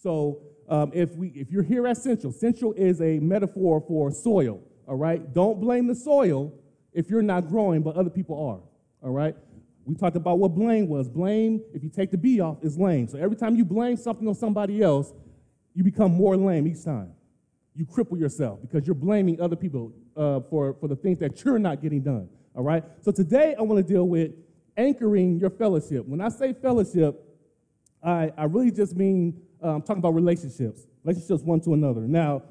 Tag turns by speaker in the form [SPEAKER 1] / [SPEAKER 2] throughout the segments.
[SPEAKER 1] So um, if we if you're here at Central, Central is a metaphor for soil. All right. Don't blame the soil if you're not growing, but other people are. All right. We talked about what blame was. Blame, if you take the B off, is lame. So every time you blame something on somebody else, you become more lame each time. You cripple yourself because you're blaming other people uh, for, for the things that you're not getting done. All right? So today I want to deal with anchoring your fellowship. When I say fellowship, I, I really just mean um, talking about relationships, relationships one to another. Now,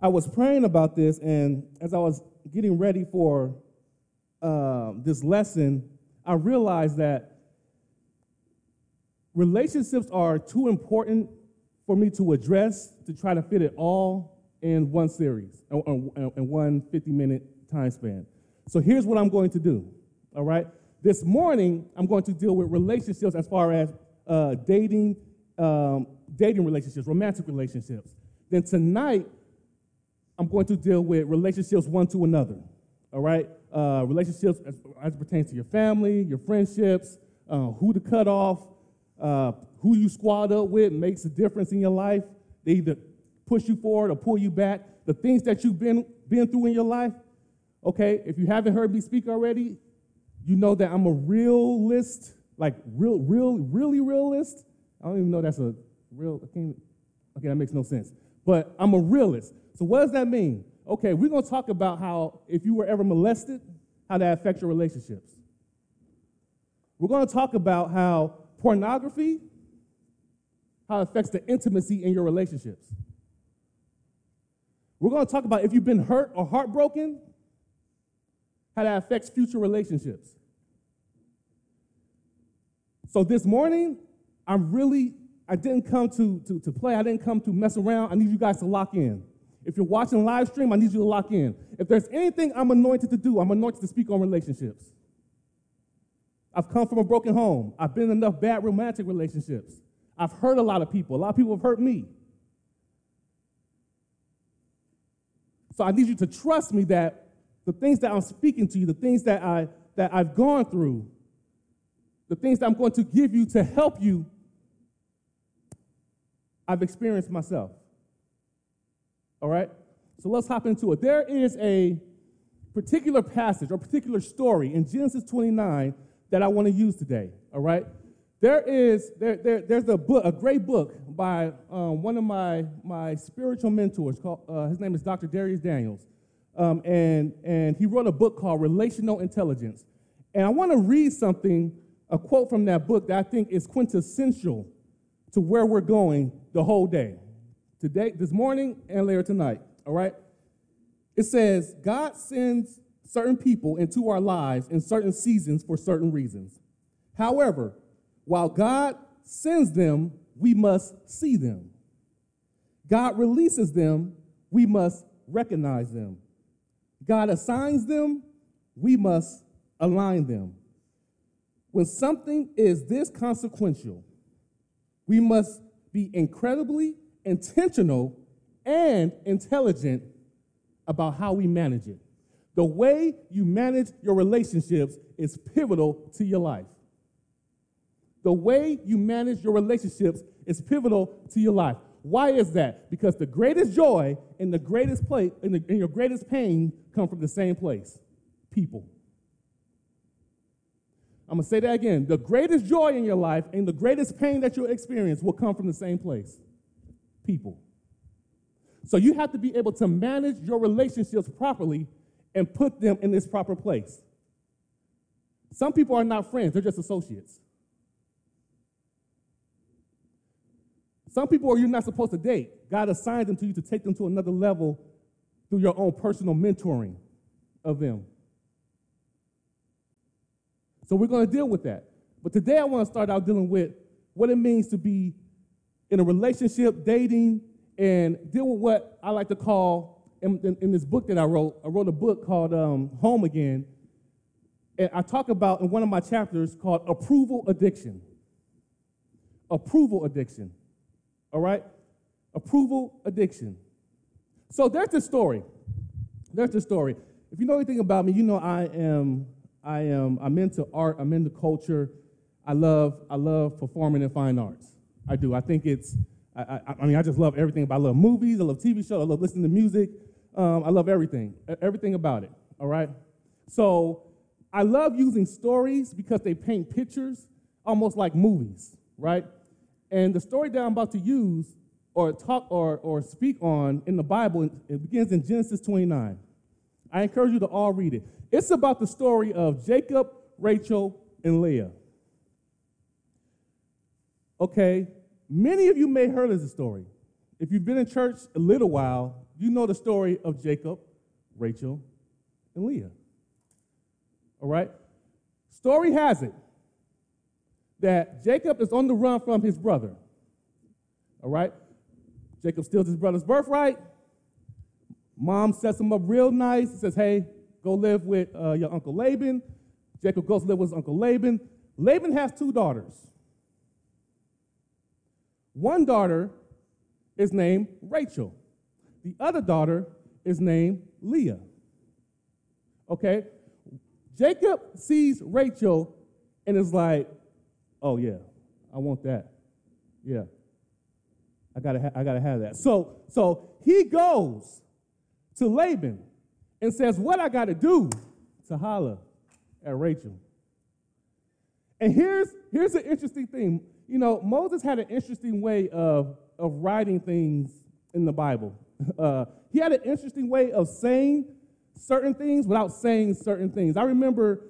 [SPEAKER 1] I was praying about this, and as I was getting ready for uh, this lesson, I realized that relationships are too important for me to address to try to fit it all in one series, in one 50 minute time span. So here's what I'm going to do, all right? This morning, I'm going to deal with relationships as far as uh, dating, um, dating relationships, romantic relationships. Then tonight, I'm going to deal with relationships one to another, all right? Uh, relationships as, as, pertains to your family, your friendships, uh, who to cut off, uh, who you squad up with makes a difference in your life. They either push you forward or pull you back. The things that you've been, been through in your life, okay, if you haven't heard me speak already, you know that I'm a realist, like real, real, really realist. I don't even know that's a real, okay, that makes no sense. But I'm a realist. So what does that mean? Okay, we're going to talk about how if you were ever molested, how that affects your relationships. We're going to talk about how pornography, how it affects the intimacy in your relationships. We're going to talk about if you've been hurt or heartbroken, how that affects future relationships. So this morning, I'm really, I didn't come to, to, to play, I didn't come to mess around. I need you guys to lock in. If you're watching live stream, I need you to lock in. If there's anything I'm anointed to do, I'm anointed to speak on relationships. I've come from a broken home. I've been in enough bad romantic relationships. I've hurt a lot of people. A lot of people have hurt me. So I need you to trust me that the things that I'm speaking to you, the things that, I, that I've gone through, the things that I'm going to give you to help you, I've experienced myself. All right? So let's hop into it. There is a particular passage or particular story in Genesis 29 that I want to use today. All right? There is there, there there's a book, a great book by um, one of my my spiritual mentors. Called uh, his name is Dr. Dharius Daniels, um, and and he wrote a book called Relational Intelligence. And I want to read something, a quote from that book that I think is quintessential to where we're going the whole day, today, this morning, and later tonight. All right. It says God sends certain people into our lives in certain seasons for certain reasons. However, while God sends them, we must see them. God releases them, we must recognize them. God assigns them, we must align them. When something is this consequential, we must be incredibly intentional and intelligent about how we manage it. The way you manage your relationships is pivotal to your life. The way you manage your relationships is pivotal to your life. Why is that? Because the greatest joy and the greatest place and, the, and your greatest pain come from the same place people. I'm going to say that again. The greatest joy in your life and the greatest pain that you'll experience will come from the same place people. So you have to be able to manage your relationships properly and put them in this proper place. Some people are not friends, they're just associates. Some people are you're not supposed to date. God assigned them to you to take them to another level through your own personal mentoring of them. So we're going to deal with that. But today I want to start out dealing with what it means to be in a relationship, dating, and deal with what I like to call in, in, in, this book that I wrote, I wrote a book called um, Home Again. And I talk about in one of my chapters called Approval Addiction. Approval Addiction. All right? Approval Addiction. So there's the story. There's the story. If you know anything about me, you know I am, I am, I'm into art, I'm into culture. I love, I love performing in fine arts. I do. I think it's, I, I, I mean, I just love everything about. I love movies. I love TV shows. I love listening to music. Um, I love everything, everything about it. All right. So I love using stories because they paint pictures almost like movies, right? And the story that I'm about to use or talk or, or speak on in the Bible, it begins in Genesis 29. I encourage you to all read it. It's about the story of Jacob, Rachel, and Leah. Okay, many of you may have heard of the story. If you've been in church a little while, you know the story of Jacob, Rachel, and Leah. All right? Story has it that Jacob is on the run from his brother. All right? Jacob steals his brother's birthright. Mom sets him up real nice, and says, hey, go live with uh, your Uncle Laban. Jacob goes to live with his Uncle Laban. Laban has two daughters. One daughter is named Rachel. The other daughter is named Leah. Okay? Jacob sees Rachel and is like, oh, yeah, I want that. Yeah. I gotta, ha- I gotta have that. So, so he goes to Laban and says, What I gotta do to holler at Rachel. And here's, here's an interesting thing. You know, Moses had an interesting way of, of writing things in the Bible. Uh, he had an interesting way of saying certain things without saying certain things. I remember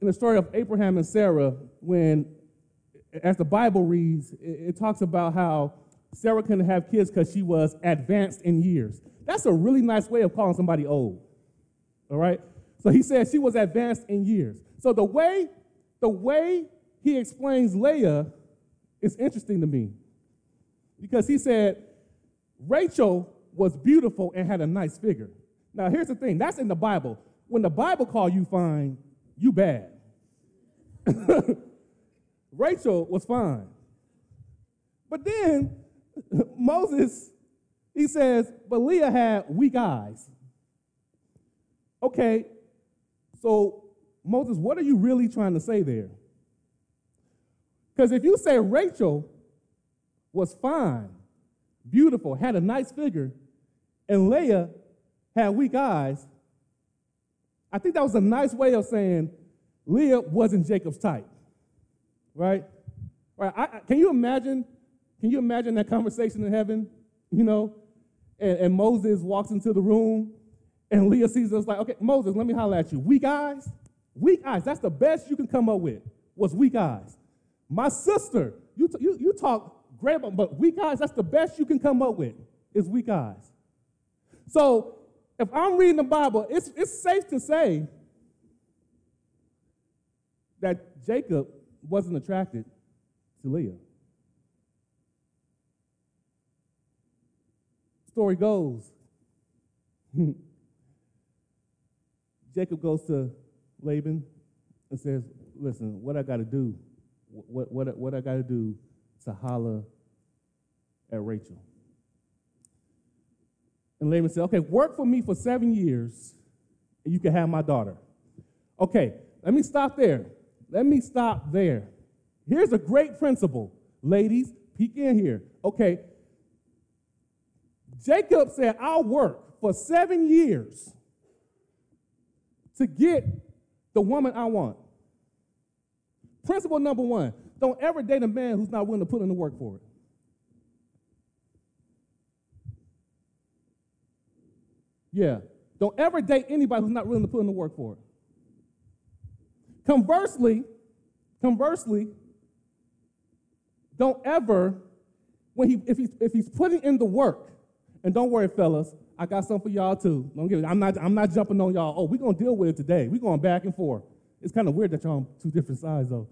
[SPEAKER 1] in the story of Abraham and Sarah, when, as the Bible reads, it, it talks about how Sarah couldn't have kids because she was advanced in years. That's a really nice way of calling somebody old. All right? So he said she was advanced in years. So the way, the way he explains Leah is interesting to me. Because he said Rachel was beautiful and had a nice figure. Now here's the thing, that's in the Bible. When the Bible call you fine, you bad. Rachel was fine. But then Moses, he says, but Leah had weak eyes. Okay, so Moses, what are you really trying to say there? Because if you say Rachel was fine, beautiful, had a nice figure, and Leah had weak eyes, I think that was a nice way of saying Leah wasn't Jacob's type, right? Right? I, can you imagine? Can you imagine that conversation in heaven? You know, and, and Moses walks into the room, and Leah sees us like, okay, Moses, let me holler at you. Weak eyes, weak eyes. That's the best you can come up with. Was weak eyes. My sister, you, t- you, you talk great, but weak eyes, that's the best you can come up with, is weak eyes. So if I'm reading the Bible, it's, it's safe to say that Jacob wasn't attracted to Leah. Story goes Jacob goes to Laban and says, Listen, what I got to do what, what, what I got to do to holler at Rachel. And Laban said, okay, work for me for seven years and you can have my daughter. Okay, let me stop there. Let me stop there. Here's a great principle. Ladies, peek in here. Okay, Jacob said, I'll work for seven years to get the woman I want. Principle number one don't ever date a man who's not willing to put in the work for it. Yeah. Don't ever date anybody who's not willing to put in the work for it. Conversely, conversely, don't ever, when he if he's if he's putting in the work, and don't worry, fellas, I got something for y'all too. Don't get it. I'm not I'm not jumping on y'all. Oh, we're gonna deal with it today. We're going back and forth. It's kind of weird that y'all on two different sides though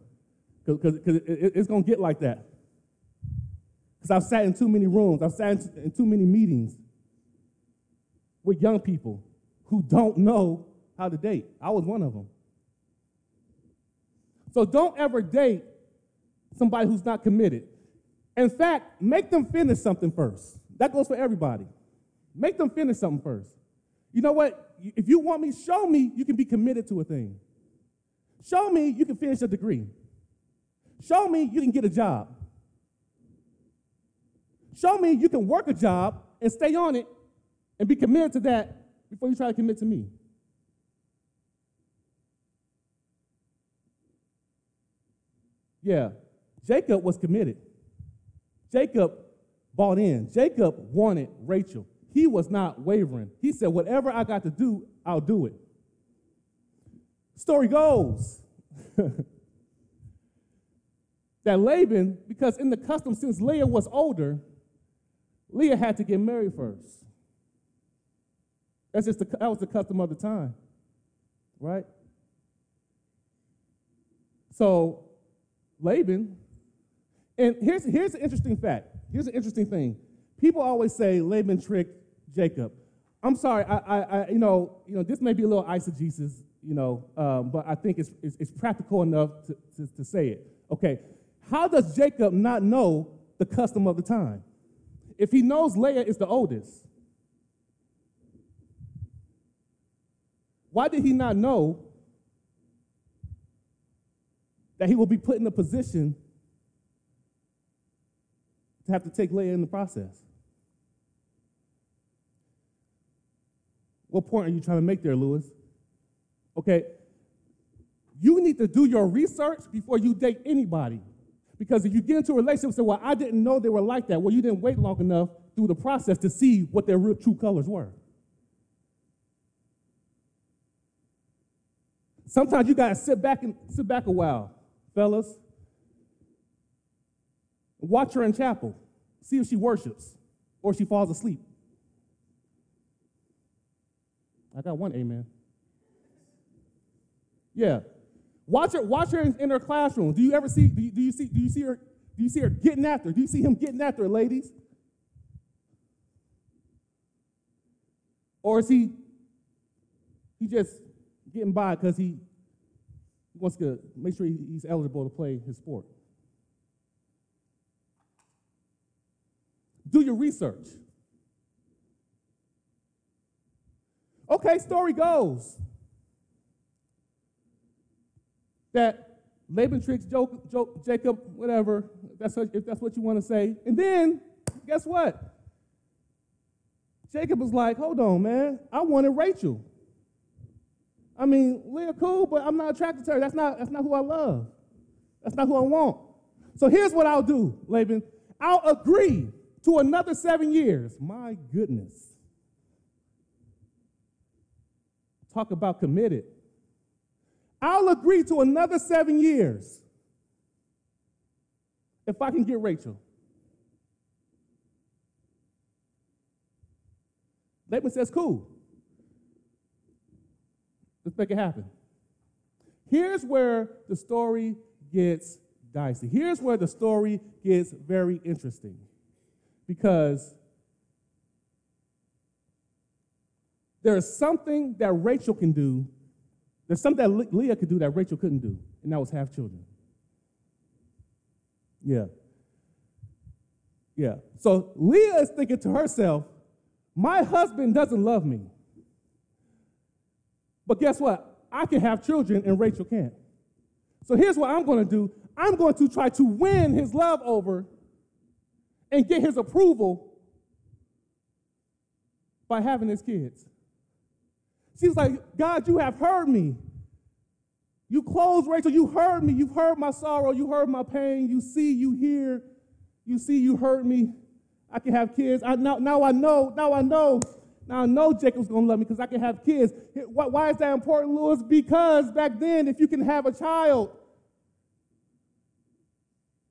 [SPEAKER 1] because it, it's going to get like that. Because I've sat in too many rooms, I've sat in too many meetings with young people who don't know how to date. I was one of them. So don't ever date somebody who's not committed. In fact, make them finish something first. That goes for everybody. Make them finish something first. You know what? If you want me, show me you can be committed to a thing. Show me you can finish a degree. Show me you can get a job. Show me you can work a job and stay on it and be committed to that before you try to commit to me. Yeah, Jacob was committed. Jacob bought in. Jacob wanted Rachel. He was not wavering. He said, Whatever I got to do, I'll do it. Story goes that Laban, because in the custom, since Leah was older, Leah had to get married first. That's just the, that was the custom of the time, right? So Laban, and here's, here's an interesting fact. Here's an interesting thing. People always say Laban tricked Jacob. I'm sorry, I, I, I you know, you know, this may be a little eisegesis, you know, um, but I think it's, it's, it's practical enough to, to, to say it. Okay, how does Jacob not know the custom of the time? If he knows Leah is the oldest, why did he not know that he will be put in a position to have to take Leah in the process? What point are you trying to make there, Louis? Okay, you need to do your research before you date anybody. Because if you get into a relationship and say, well, I didn't know they were like that, well, you didn't wait long enough through the process to see what their real true colors were. Sometimes you gotta sit back and sit back a while, fellas. Watch her in chapel. See if she worships or she falls asleep. I got one amen. Yeah. Watch her, watch her in, in her classroom. Do you ever see, do you, do you, see, do you see her, do you see her getting after? Do you see him getting after ladies? Or is he he just getting by because he wants to make sure he's eligible to play his sport? Do your research. Okay, story goes that Laban tricks Jacob, whatever, if that's, what, if that's what you want to say. And then, guess what? Jacob was like, hold on, man, I wanted Rachel. I mean, Leah cool, but I'm not attracted to her. That's not, that's not who I love. That's not who I want. So here's what I'll do, Laban. I'll agree to another seven years. My goodness. Talk about committed. I'll agree to another seven years if I can get Rachel. Laban says, cool. Let's make it happen. Here's where the story gets dicey. Here's where the story gets very interesting. Because there is something that Rachel can do there's something that Leah could do that Rachel couldn't do, and that was have children. Yeah. Yeah. So Leah is thinking to herself, my husband doesn't love me. But guess what? I can have children and Rachel can't. So here's what I'm going to do I'm going to try to win his love over and get his approval by having his kids. She was like, God, you have heard me. You closed, Rachel. You heard me. You've heard my sorrow. You heard my pain. You see, you hear. You see, you heard me. I can have kids. I, now, now I know. Now I know. Now I know Jacob's going to love me because I can have kids. Why is that important, Louis? Because back then, if you can have a child,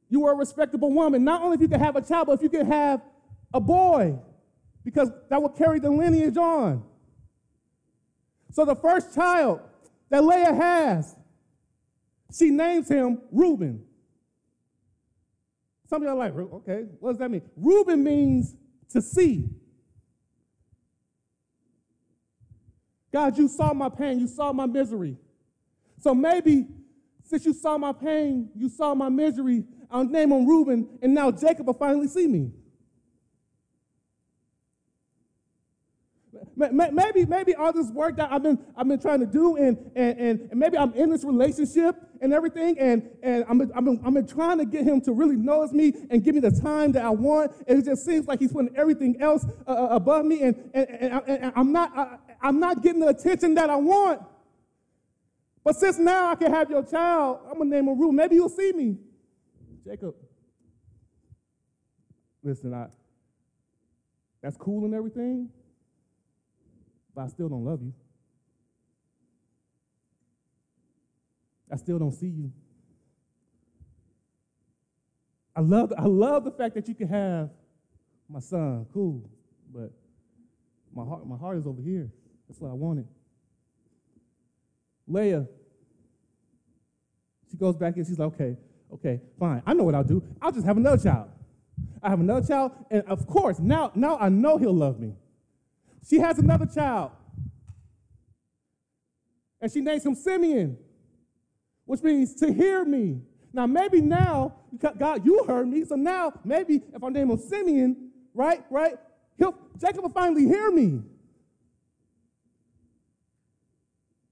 [SPEAKER 1] you were a respectable woman. Not only if you could have a child, but if you could have a boy, because that would carry the lineage on. So the first child that Leah has, she names him Reuben. Some of y'all like, okay, what does that mean? Reuben means to see. God, you saw my pain, you saw my misery. So maybe since you saw my pain, you saw my misery, I'll name him Reuben, and now Jacob will finally see me. Maybe, maybe all this work that I've been, I've been trying to do, and, and, and maybe I'm in this relationship and everything, and, and I'm, I'm, I'm trying to get him to really notice me and give me the time that I want, and it just seems like he's putting everything else uh, uh above me, and, and, and, and I'm, not, I, I'm not getting the attention that I want. But since now I can have your child, I'm to name a rule. Maybe you'll see me. Jacob, listen, I, that's cool and everything, but I still don't love you. I still don't see you. I love, I love the fact that you can have my son, cool, but my heart, my heart is over here. That's what I wanted. Leah, she goes back and she's like, okay, okay, fine. I know what I'll do. I'll just have another child. I have another child, and of course, now, now I know he'll love me. She has another child. And she names him Simeon, which means to hear me. Now, maybe now, God, you heard me, so now maybe if I name him Simeon, right, right, he'll, Jacob will finally hear me.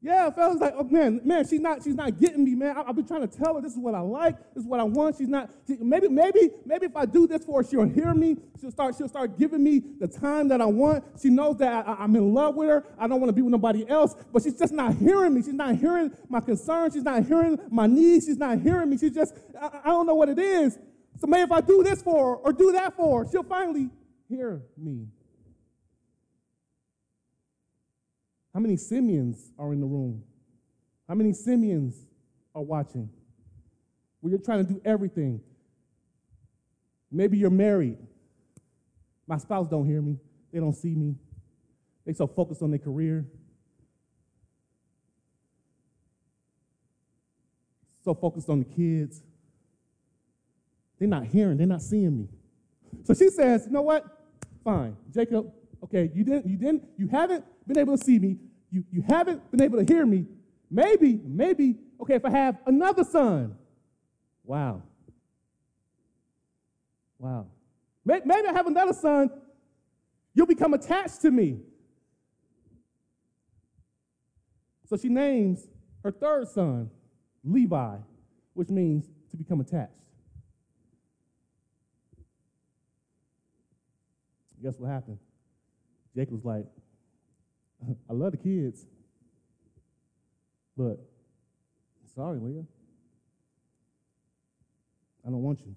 [SPEAKER 1] Yeah, fellas, like, oh man, man, she's not, she's not getting me, man. I, have been trying to tell her this is what I like, this is what I want. She's not. She, maybe, maybe, maybe if I do this for her, she'll hear me. She'll start, she'll start giving me the time that I want. She knows that I, am in love with her. I don't want to be with nobody else, but she's just not hearing me. She's not hearing my concerns. She's not hearing my needs. She's not hearing me. She's just, I, I don't know what it is. So maybe if I do this for her or do that for her, she'll finally hear me. How many Simeons are in the room? How many Simeons are watching? Where you're trying to do everything. Maybe you're married. My spouse don't hear me. They don't see me. They so focused on their career. So focused on the kids. They're not hearing, they're not seeing me. So she says, you know what? Fine. Jacob, okay, you didn't, you didn't, you haven't been able to see me. You, you haven't been able to hear me. Maybe, maybe, okay, if I have another son. Wow. Wow. Maybe I have another son, you'll become attached to me. So she names her third son Levi, which means to become attached. Guess what happened? Jacob was like, I love the kids, but sorry, Leah. I don't want you.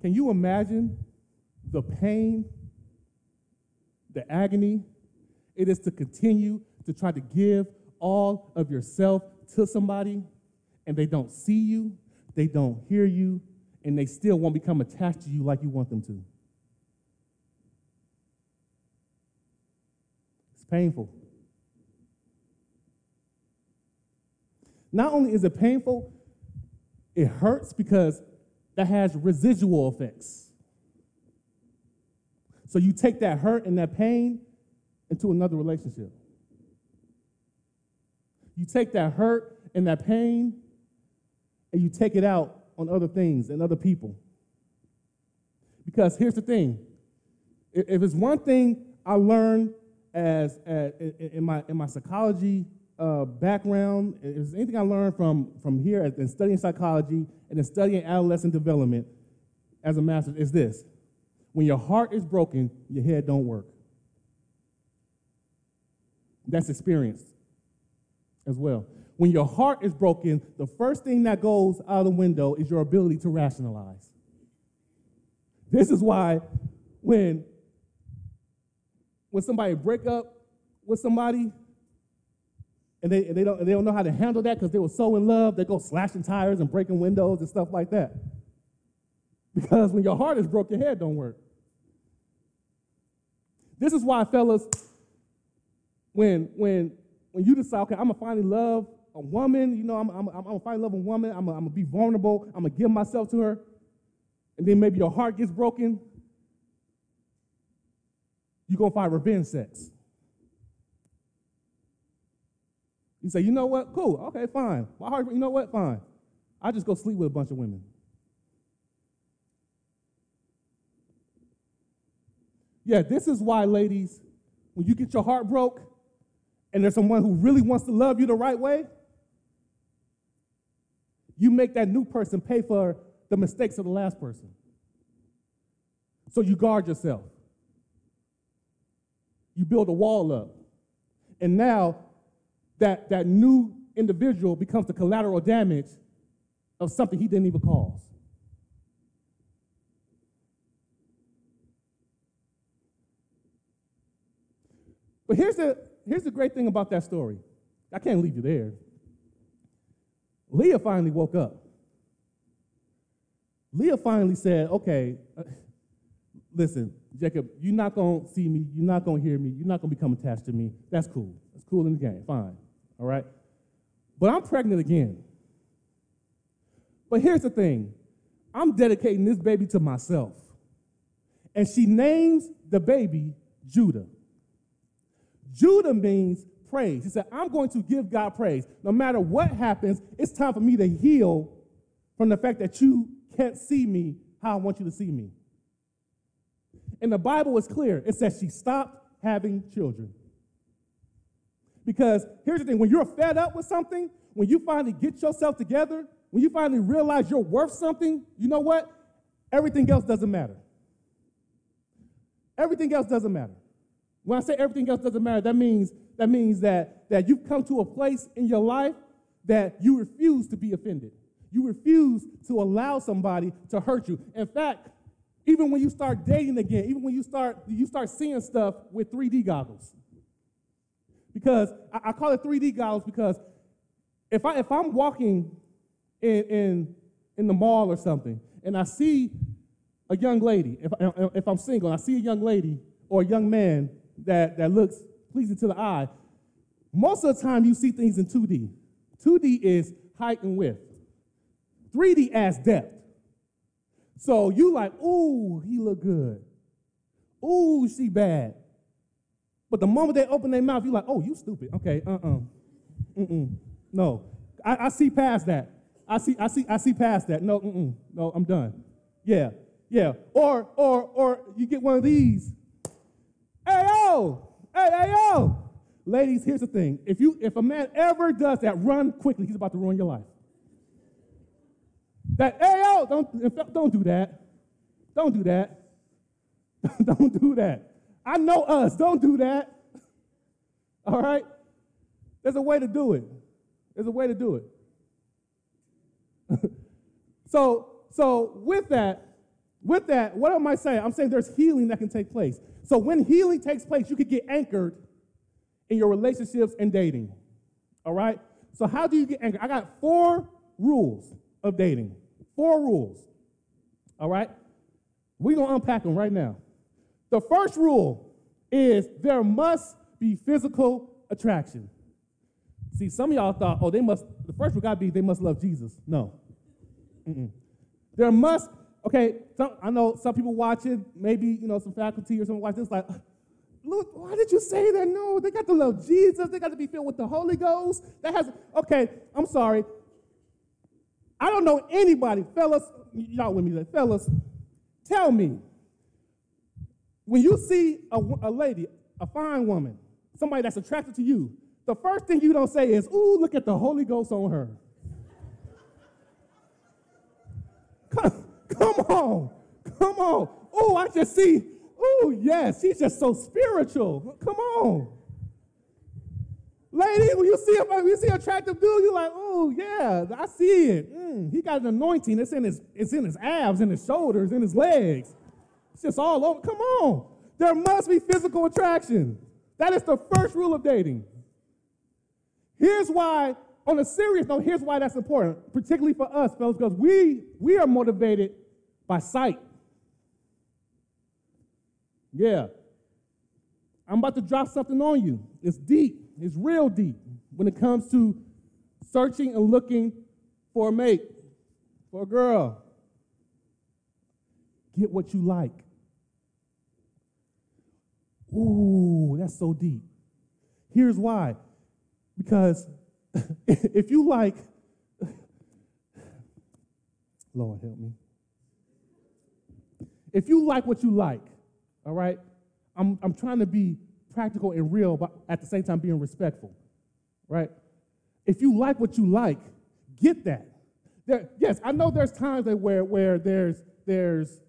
[SPEAKER 1] Can you imagine the pain, the agony it is to continue to try to give all of yourself to somebody and they don't see you, they don't hear you, and they still won't become attached to you like you want them to? Painful. Not only is it painful, it hurts because that has residual effects. So you take that hurt and that pain into another relationship. You take that hurt and that pain and you take it out on other things and other people. Because here's the thing if it's one thing I learned as, as in my in my psychology uh, background, if there's anything I learned from from here in studying psychology and in studying adolescent development as a master is this: when your heart is broken, your head don't work. That's experience as well. When your heart is broken, the first thing that goes out the window is your ability to rationalize. This is why when when somebody break up with somebody and they, and they, don't, and they don't know how to handle that because they were so in love, they go slashing tires and breaking windows and stuff like that. Because when your heart is broken, your head don't work. This is why, fellas, when, when, when you decide, okay, I'm gonna finally love a woman, you know, I'm, I'm, I'm gonna finally love a woman, I'm I'm gonna be vulnerable, I'm gonna give myself to her, and then maybe your heart gets broken, you're going to find revenge sex. You say, you know what? Cool. Okay, fine. My heart, you know what? Fine. I just go sleep with a bunch of women. Yeah, this is why, ladies, when you get your heart broke and there's someone who really wants to love you the right way, you make that new person pay for the mistakes of the last person. So you guard yourself. You build a wall up. And now that, that new individual becomes the collateral damage of something he didn't even cause. But here's the, here's the great thing about that story. I can't leave you there. Leah finally woke up. Leah finally said, okay, uh, listen, Jacob, you're not going to see me. You're not going to hear me. You're not going to become attached to me. That's cool. That's cool in the game. Fine. All right? But I'm pregnant again. But here's the thing I'm dedicating this baby to myself. And she names the baby Judah. Judah means praise. He said, I'm going to give God praise. No matter what happens, it's time for me to heal from the fact that you can't see me how I want you to see me. And the Bible is clear. It says she stopped having children. Because here's the thing when you're fed up with something, when you finally get yourself together, when you finally realize you're worth something, you know what? Everything else doesn't matter. Everything else doesn't matter. When I say everything else doesn't matter, that means that means that, that you've come to a place in your life that you refuse to be offended. You refuse to allow somebody to hurt you. In fact, even when you start dating again, even when you start you start seeing stuff with 3D goggles. Because I, I call it 3D goggles because if I if I'm walking in in in the mall or something and I see a young lady, if, if I'm single, and I see a young lady or a young man that, that looks pleasing to the eye, most of the time you see things in 2D. 2D is height and width. 3D adds depth. So you like, ooh, he look good. Ooh, she bad. But the moment they open their mouth, you're like, oh, you stupid. Okay, uh-uh. Mm-mm. No. I, I see past that. I see, I see, I see past that. No, mm-mm. no, I'm done. Yeah, yeah. Or, or, or you get one of these. Hey, yo! Hey, hey, yo! Ladies, here's the thing. If you if a man ever does that, run quickly. He's about to ruin your life. That, hey, yo, don't, don't do that. Don't do that. don't do that. I know us. Don't do that. All right? There's a way to do it. There's a way to do it. so, so with that, with that, what am I saying? I'm saying there's healing that can take place. So when healing takes place, you could get anchored in your relationships and dating. All right? So how do you get anchored? I got four rules of dating. Four rules. All right? We're going to unpack them right now. The first rule is there must be physical attraction. See, some of y'all thought, oh, they must, the first rule got to be they must love Jesus. No. Mm-mm. There must, okay, some, I know some people watching, maybe, you know, some faculty or someone watching this, like, look, why did you say that? No, they got to love Jesus. They got to be filled with the Holy Ghost. That has, okay, I'm sorry. I don't know anybody, fellas, y'all with me, fellas, tell me, when you see a, a lady, a fine woman, somebody that's attracted to you, the first thing you don't say is, ooh, look at the Holy Ghost on her. come, come on, come on. Oh, I just see, oh, yes, she's just so spiritual. Come on. Lady, when you see a, when you see an attractive dude, you're like, oh yeah, I see it. Mm, he got an anointing. It's in his it's in his abs, in his shoulders, in his legs. It's just all over. Come on. There must be physical attraction. That is the first rule of dating. Here's why, on a serious note, here's why that's important, particularly for us, fellas, because we we are motivated by sight. Yeah. I'm about to drop something on you. It's deep. It's real deep when it comes to searching and looking for a mate, for a girl. Get what you like. Ooh, that's so deep. Here's why. Because if you like, Lord help me. If you like what you like, all right, I'm, I'm trying to be practical and real, but at the same time being respectful, right? If you like what you like, get that. There, yes, I know there's times that where, where there's, there's,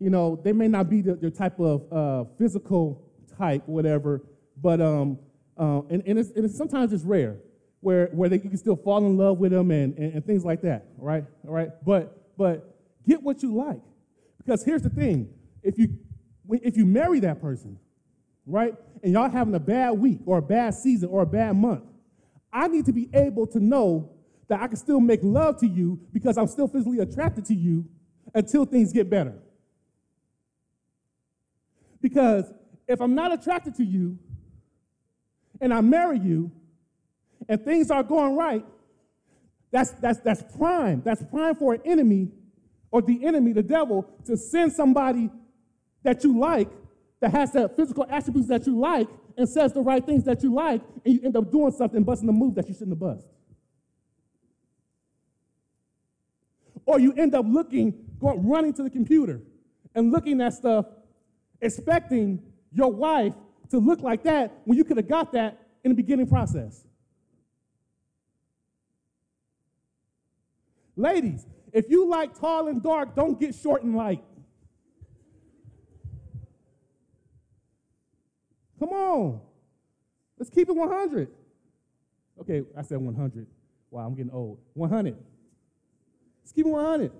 [SPEAKER 1] you know, they may not be the, type of uh, physical type, whatever, but, um, uh, and, and, it's, and it's, sometimes it's rare where, where they, you can still fall in love with them and, and, and things like that, right? All right? But, but get what you like. Because here's the thing if you, if you marry that person, right, and y'all having a bad week or a bad season or a bad month, I need to be able to know that I can still make love to you because I'm still physically attracted to you until things get better. Because if I'm not attracted to you and I marry you and things are going right, that's, that's, that's prime. That's prime for an enemy or the enemy, the devil, to send somebody that you like that has that physical attributes that you like and says the right things that you like, and you end up doing something, busting a move that you shouldn't have bust. Or you end up looking, going, running to the computer and looking at stuff, expecting your wife to look like that when you could have got that in the beginning process. Ladies, if you like tall and dark, don't get short and light. Come on. Let's keep it 100. Okay, I said 100. Wow, I'm getting old. 100. Let's keep it 100.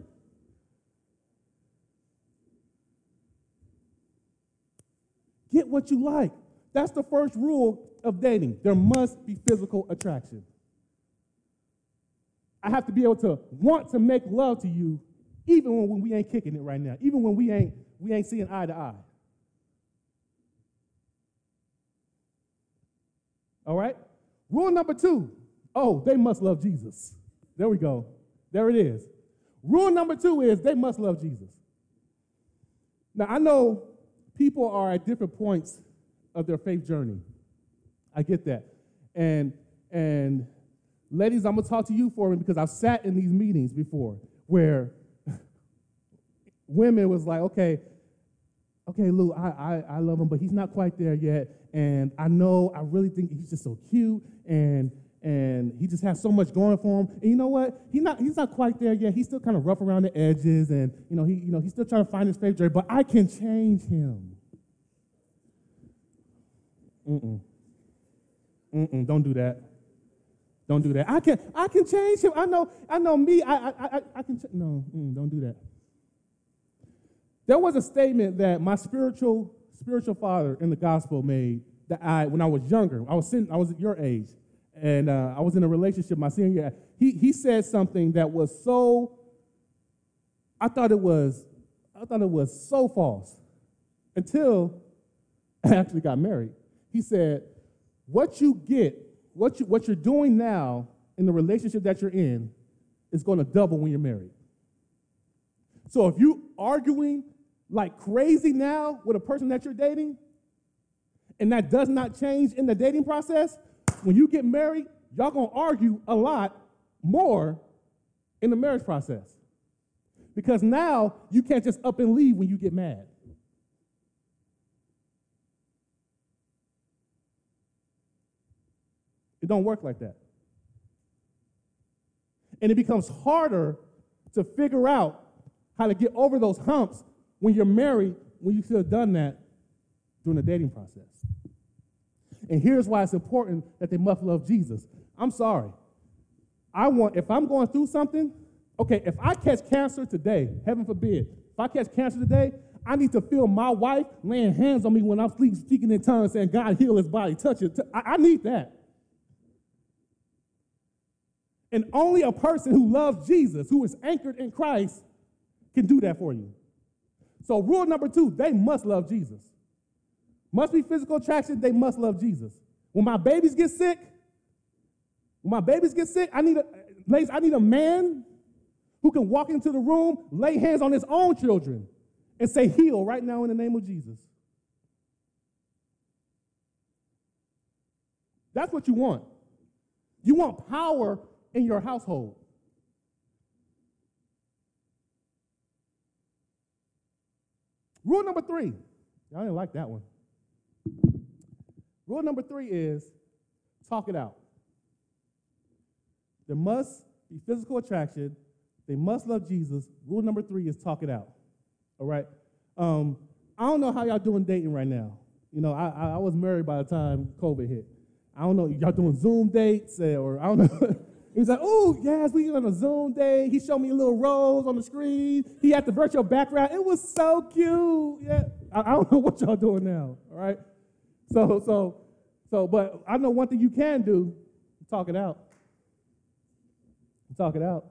[SPEAKER 1] Get what you like. That's the first rule of dating. There must be physical attraction. I have to be able to want to make love to you even when we ain't kicking it right now, even when we ain't we ain't seeing eye to eye. All right? Rule number two. Oh, they must love Jesus. There we go. There it is. Rule number two is they must love Jesus. Now, I know people are at different points of their faith journey. I get that. And, and ladies, I'm to talk to you for me because I've sat in these meetings before where women was like, okay, okay, Lou, I, I, I love him, but he's not quite there yet. And I know, I really think he's just so cute and and he just has so much going for him. And you know what? He's not he's not quite there yet. He's still kind of rough around the edges, and you know he you know he's still trying to find his favorite. But I can change him. Mm-mm. Mm-mm. Don't do that. Don't do that. I can I can change him. I know I know me. I I I, I can ch- no. Mm, don't do that. There was a statement that my spiritual spiritual father in the gospel made that I when I was younger. I was sitting, I was at your age and uh, I was in a relationship my senior year. He, he said something that was so, I thought it was, I thought it was so false until I actually got married. He said, what you get, what, you, what you're doing now in the relationship that you're in is going to double when you're married. So if you arguing like crazy now with a person that you're dating, and that does not change in the dating process, when you get married, y'all gonna argue a lot more in the marriage process. Because now you can't just up and leave when you get mad. It don't work like that. And it becomes harder to figure out how to get over those humps when you're married, when you should have done that during the dating process. And here's why it's important that they must love Jesus. I'm sorry. I want, if I'm going through something, okay, if I catch cancer today, heaven forbid, if I catch cancer today, I need to feel my wife laying hands on me when I'm speaking in tongues, saying, God, heal his body, touch it. I, I need that. And only a person who loves Jesus, who is anchored in Christ, can do that for you. So, rule number two, they must love Jesus. Must be physical attraction, they must love Jesus. When my babies get sick, when my babies get sick, I need a ladies, I need a man who can walk into the room, lay hands on his own children, and say, heal right now in the name of Jesus. That's what you want. You want power in your household. Rule number three. I didn't like that one. Rule number three is talk it out. There must be physical attraction. They must love Jesus. Rule number three is talk it out. All right? Um, I don't know how y'all doing dating right now. You know, I, I was married by the time COVID hit. I don't know, y'all doing Zoom dates eh, or I don't know. he was like, oh, yes, we on a Zoom day. He showed me a little rose on the screen. He had the virtual background. It was so cute. Yeah, I, I don't know what y'all doing now, all right? So, so, so, but I know one thing you can do, talk it out. Talk it out.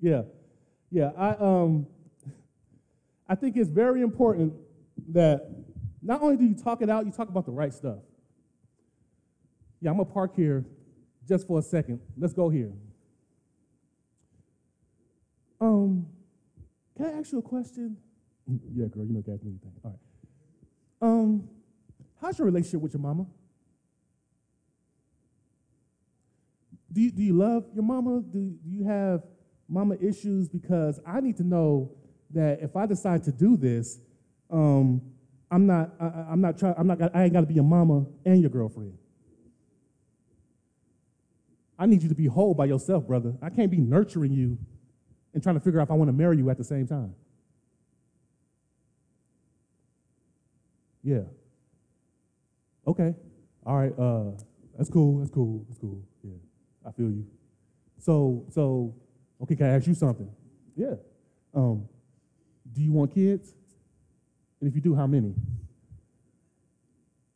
[SPEAKER 1] Yeah. Yeah, I um I think it's very important that not only do you talk it out, you talk about the right stuff. Yeah, I'm gonna park here just for a second. Let's go here. Um, can I ask you a question? yeah, girl, you know that's anything. All right. Um, how's your relationship with your mama? Do you, do you love your mama? Do, do you have mama issues? Because I need to know that if I decide to do this, um, I'm not, I, am not trying, I'm not, I ain't got to be your mama and your girlfriend. I need you to be whole by yourself, brother. I can't be nurturing you and trying to figure out if I want to marry you at the same time. Yeah. Okay. All right. Uh, that's cool. That's cool. That's cool. Yeah. I feel you. So, so, okay, can I ask you something? Yeah. Um, do you want kids? And if you do, how many?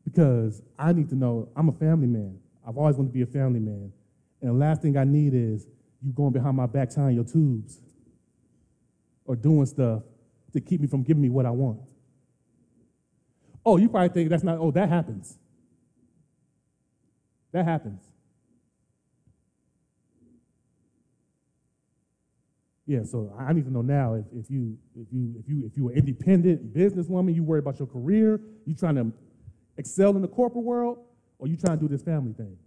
[SPEAKER 1] Because I need to know, I'm a family man. I've always wanted to be a family man. And the last thing I need is you going behind my back tying your tubes or doing stuff to keep me from giving me what I want. Oh, you probably think that's not, oh, that happens. That happens. Yeah, so I need to know now if, if you if you if you if you're an independent businesswoman, you worry about your career, you trying to excel in the corporate world, or you trying to do this family thing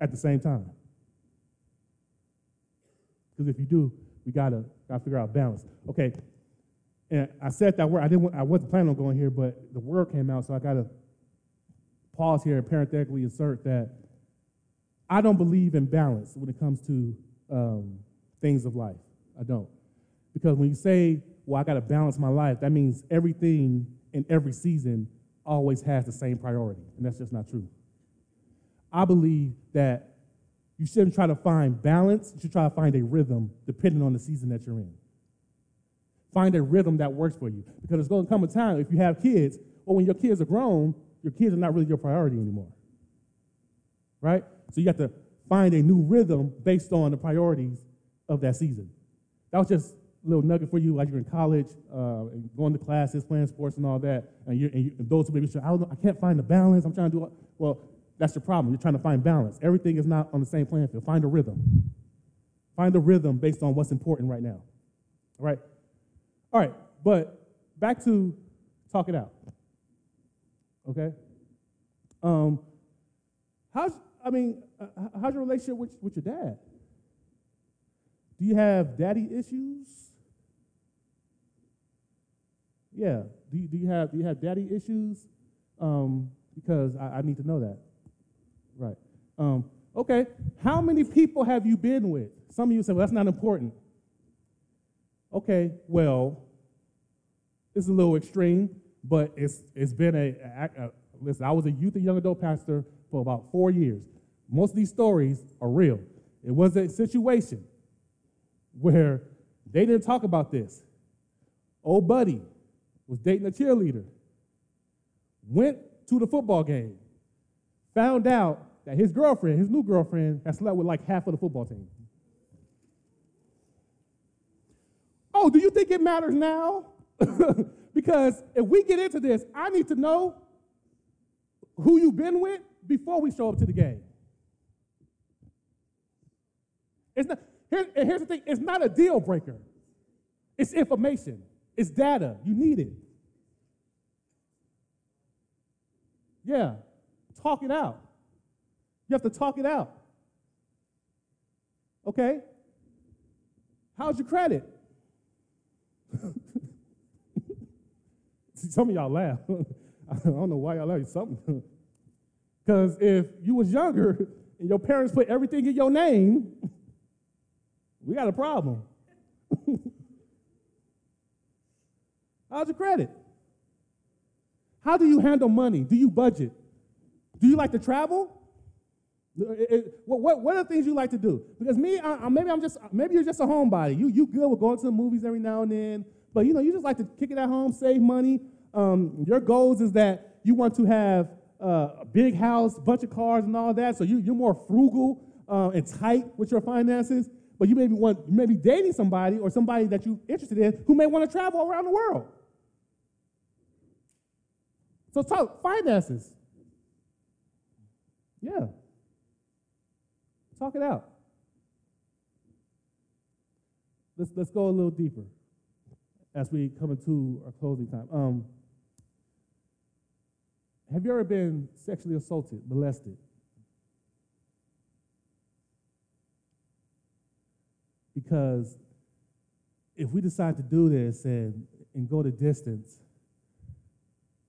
[SPEAKER 1] at the same time. Because if you do, we gotta gotta figure out balance. Okay, and I said that word. I didn't. I wasn't planning on going here, but the word came out, so I gotta pause here and parenthetically assert that I don't believe in balance when it comes to um, things of life. I don't. Because when you say, well, I got to balance my life, that means everything in every season always has the same priority. And that's just not true. I believe that you shouldn't try to find balance, you should try to find a rhythm depending on the season that you're in. Find a rhythm that works for you. Because there's going to come a time, if you have kids, or when your kids are grown, your kids are not really your priority anymore. Right? So you have to find a new rhythm based on the priorities of that season. That was just a little nugget for you, like you're in college, uh, and going to classes, playing sports, and all that. And, you and, you, and those who maybe say, I, don't know, I can't find the balance. I'm trying to do it. Well, that's your problem. You're trying to find balance. Everything is not on the same playing field. Find a rhythm. Find a rhythm based on what's important right now. All right? All right, but back to talk it out. Okay? Um, how's, I mean, uh, how's your relationship with, with your dad? Do you have daddy issues? Yeah. Do you, do you have do you have daddy issues? Um, because I, I, need to know that. Right. Um, okay. How many people have you been with? Some of you say, well, that's not important. Okay. Well, it's a little extreme, but it's it's been a, a, a listen. I was a youth and young adult pastor for about four years. Most of these stories are real. It was a situation where they didn't talk about this. Old buddy was dating a cheerleader, went to the football game, found out that his girlfriend, his new girlfriend, had slept with like half of the football team. Oh, do you think it matters now? because if we get into this, I need to know who you've been with before we show up to the game. It's not, here, here's the thing it's not a deal breaker, it's information, it's data. You need it. Yeah, talk it out. You have to talk it out. Okay? How's your credit? Some of y'all laugh. I don't know why y'all laugh. something. Because if you was younger and your parents put everything in your name, we got a problem. How's your credit? How do you handle money? Do you budget? Do you like to travel? It, it, what, what, are the things you like to do? Because me, I, maybe I'm just maybe you're just a homebody. You you good with going to the movies every now and then, but you know you just like to kick it at home, save money. Um, your goals is that you want to have uh, a big house, bunch of cars, and all that. So you, you're more frugal uh, and tight with your finances. But you maybe want you may be dating somebody or somebody that you're interested in who may want to travel around the world. So talk finances. Yeah. Talk it out. Let's, let's go a little deeper as we come into our closing time. Um, have you ever been sexually assaulted, molested? Because if we decide to do this and, and go the distance,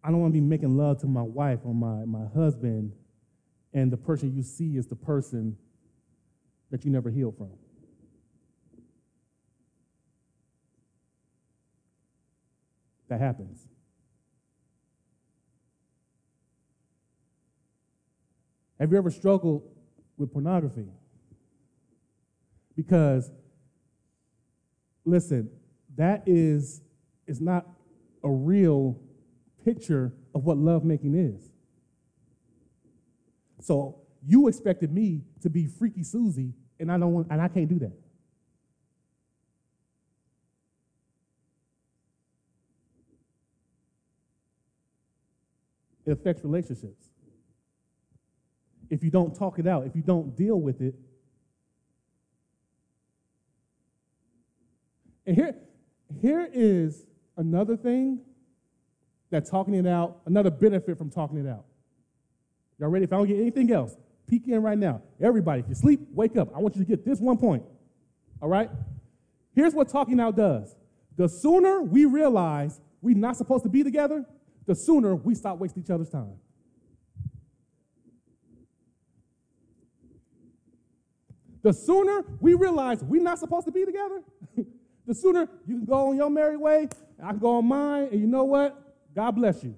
[SPEAKER 1] I don't want to be making love to my wife or my, my husband, and the person you see is the person that you never healed from. That happens. Have you ever struggled with pornography? Because, listen, that is, is not a real picture of what lovemaking is. So you expected me to be freaky Susie, and I don't want, and I can't do that. It affects relationships. If you don't talk it out, if you don't deal with it. And here, here is another thing that talking it out, another benefit from talking it out. Y'all ready? If I don't get anything else, peek in right now. Everybody, if you sleep, wake up. I want you to get this one point. All right? Here's what talking out does. The sooner we realize we're not supposed to be together, the sooner we stop wasting each other's time. The sooner we realize we're not supposed to be together, the sooner you can go on your merry way, and I can go on mine, and you know what? God bless you.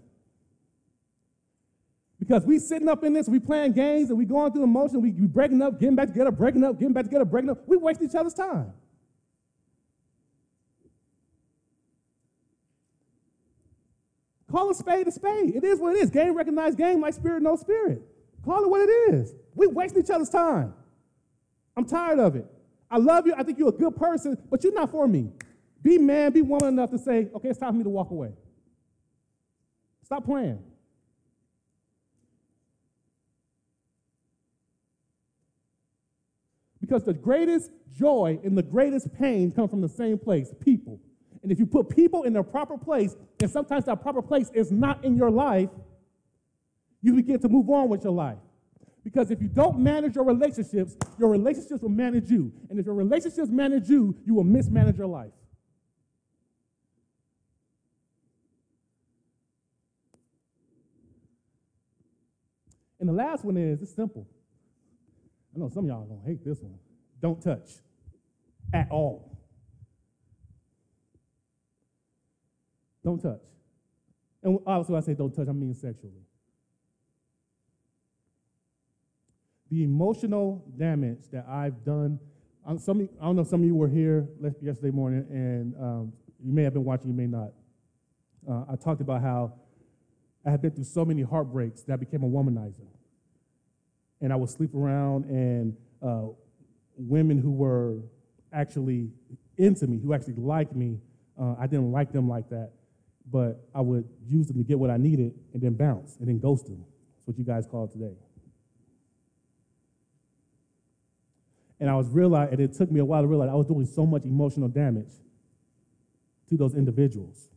[SPEAKER 1] Because we sitting up in this, we playing games, and we going through emotion, we, we breaking up, getting back together, breaking up, getting back together, breaking up. We waste each other's time. Call a spade a spade. It is what it is. Game recognized game like spirit no spirit. Call it what it is. We waste each other's time. I'm tired of it. I love you. I think you're a good person, but you're not for me. Be man, be woman enough to say, okay, it's time for me to walk away. Stop playing. Because the greatest joy and the greatest pain come from the same place people. And if you put people in their proper place, and sometimes that proper place is not in your life, you begin to move on with your life. Because if you don't manage your relationships, your relationships will manage you. And if your relationships manage you, you will mismanage your life. And the last one is it's simple. I know some of y'all are gonna hate this one. Don't touch at all. Don't touch. And obviously, when I say don't touch, I mean sexually. The emotional damage that I've done. Um, some, I don't know, some of you were here yesterday morning, and um, you may have been watching, you may not. Uh, I talked about how I had been through so many heartbreaks that I became a womanizer. And I would sleep around, and uh, women who were actually into me, who actually liked me, uh, I didn't like them like that, but I would use them to get what I needed and then bounce and then ghost them. That's what you guys call it today. And I was realizing, and it took me a while to realize I was doing so much emotional damage to those individuals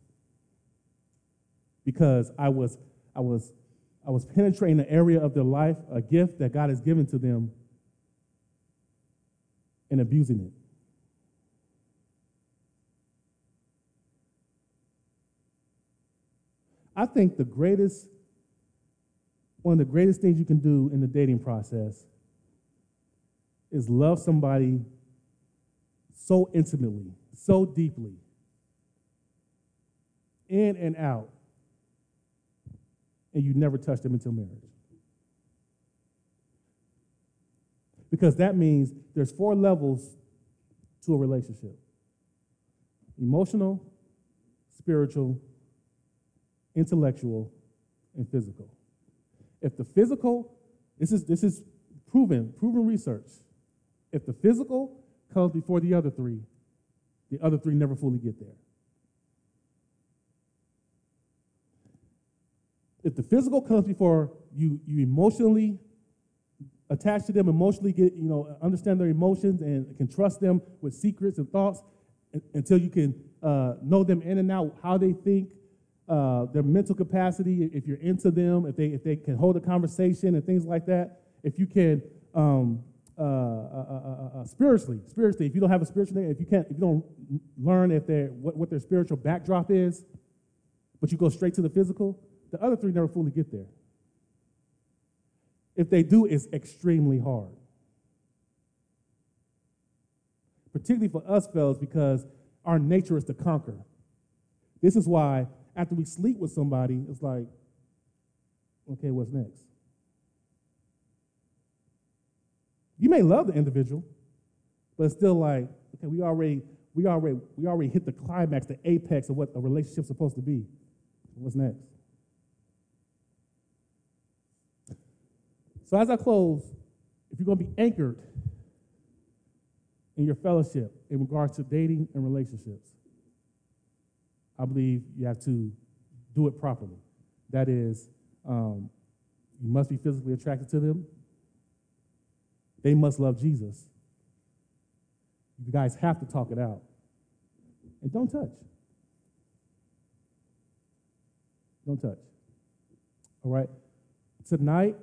[SPEAKER 1] because I was, I was, I was penetrating an area of their life, a gift that God has given to them, and abusing it. I think the greatest one of the greatest things you can do in the dating process is love somebody so intimately, so deeply, in and out, and you never touch them until marriage. Because that means there's four levels to a relationship emotional, spiritual, intellectual, and physical. If the physical, this is, this is proven, proven research. If the physical comes before the other three, the other three never fully get there. If the physical comes before you, you emotionally attach to them, emotionally get, you know, understand their emotions and can trust them with secrets and thoughts until you can uh, know them in and out, how they think, uh, their mental capacity, if you're into them, if they, if they can hold a conversation and things like that, if you can um, uh, uh, uh, spiritually, spiritually, if you don't have a spiritual name, if you can't, if you don't learn if they're, what, what their spiritual backdrop is, but you go straight to the physical, the other three never fully get there. If they do, it's extremely hard. Particularly for us fellas, because our nature is to conquer. This is why after we sleep with somebody, it's like, okay, what's next? You may love the individual, but it's still like, okay, we already, we already, we already hit the climax, the apex of what a relationship's supposed to be. What's next? So as I close, if you're going to be anchored in your fellowship in regards to dating and relationships, I believe you have to do it properly. That is, um, you must be physically attracted to them. They must love Jesus. You guys have to talk it out. And don't touch. Don't touch. All right? Tonight,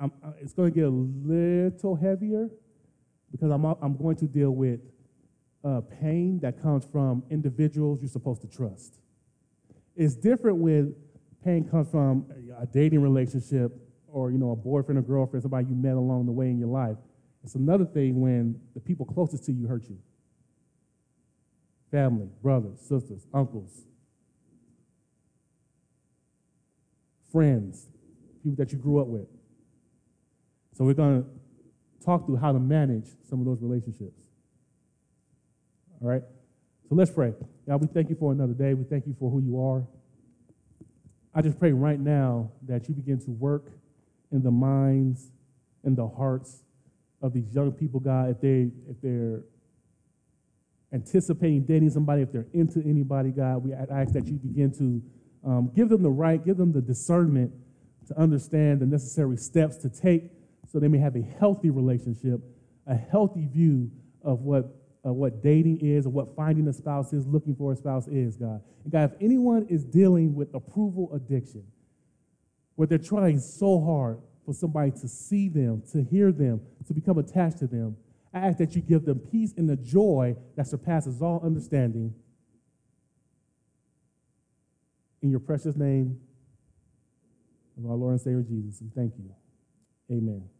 [SPEAKER 1] I'm, uh, it's going to get a little heavier because I'm, I'm going to deal with uh, pain that comes from individuals you're supposed to trust. It's different when pain comes from a dating relationship or you know a boyfriend or girlfriend, somebody you met along the way in your life. It's another thing when the people closest to you hurt you. Family, brothers, sisters, uncles, friends, people that you grew up with. So we're going to talk through how to manage some of those relationships. All right? So let's pray. God, we thank you for another day. We thank you for who you are. I just pray right now that you begin to work in the minds and the hearts of these young people, God, if they if they're anticipating dating somebody, if they're into anybody, God, we ask that you begin to um, give them the right, give them the discernment to understand the necessary steps to take so they may have a healthy relationship, a healthy view of what uh, what dating is or what finding a spouse is, looking for a spouse is, God. And God, if anyone is dealing with approval addiction, where they're trying so hard for somebody to see them, to hear them, to become attached to them, I ask that you give them peace and the joy that surpasses all understanding. In your precious name of our Lord and Savior Jesus, we thank you. Amen.